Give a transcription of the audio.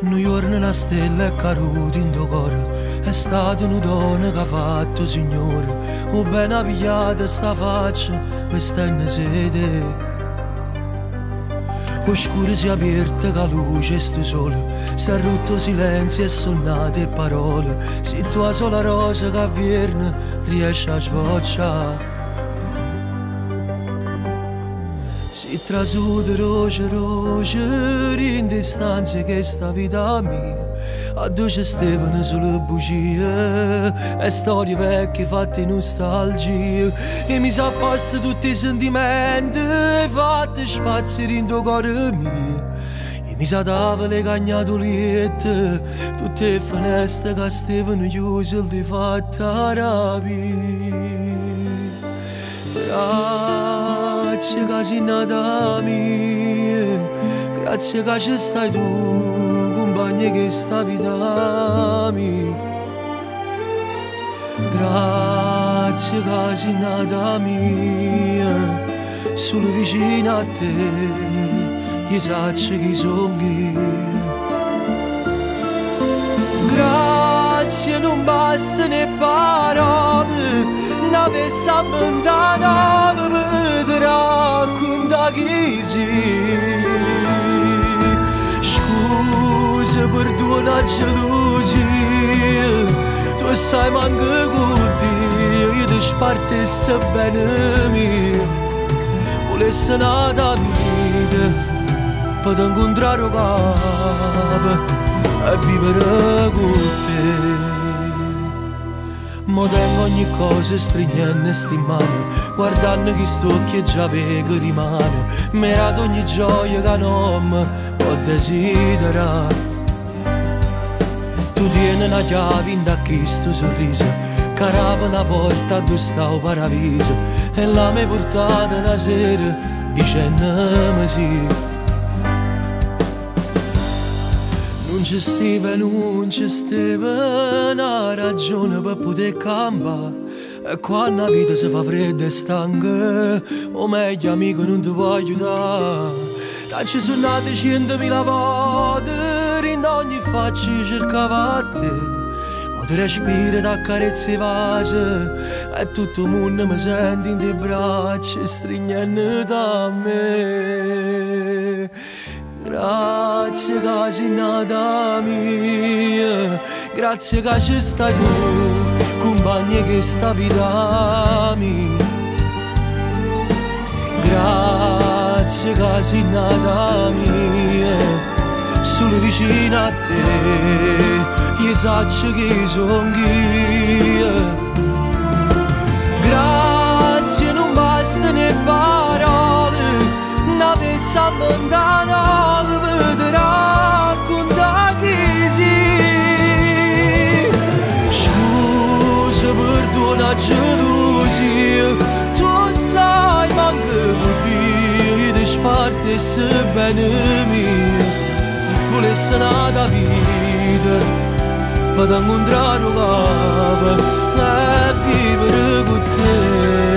Un giorno una stella è caduta in tuo cuore È stata una donna che ha fatto signore O ben pigliata sta faccia Questa è una sede Oscura si è aperta che luce e sto sole. Si è rotto silenzio e suonate parole. Se tua sola rosa che viene riesce a sbocciare Si trasuda roce roce in distanze che sta vita mia a dove stevano sulle bugie e storie vecchie fatte nostalgia e mi sa posto tutti i sentimenti fatte spazio in tuo cuore mio. E mi sa tavole cagnatoliette tutte le finestre che stevano chiuse di fatta rabbia Grazie che mia, grazie che ci stai tu, compagna che sta vita mia. Grazie che mia, solo vicino a te, io saccio chi sono. Grazie non basta ne parole, حسابından avıdır akunda gizi Şkuze bırduna celuzi Tu sai mangă gudi E desparte să benimi. Pule să nada vide Pădângundra rogabă A vivere cu tine Mo tengo ogni cosa stringendo e stimando Guardando chi sto che già vedo rimane Merato ogni gioia che non può desiderare Tu tieni una chiave in da questo sorriso. Carava una porta dove sta il paradiso E la mi portata una sera dicendo sì Non ci stava, non ci stava una ragione per poter cambiare. E quando la vita si fa fredda e stanca, o meglio amico non ti può aiutare. Da ci sono nate centomila volte, in ogni faccia cercava te. Ma ti respiri da carezze vase, e tutto il mondo mi sente in te braccia, stringendo da me. Grazie che sei nata mia, grazie che ci stai tu, compagni che sta vita mia. Grazie che sei nata mia, solo vicino a te, io saccio che sono io. Grazie non basta ne parole, n'avesse abbandonato Brasil Tu sai mangi Dispartesse bene mia Volesse nada vita Ma da mondrare lava E vivere con te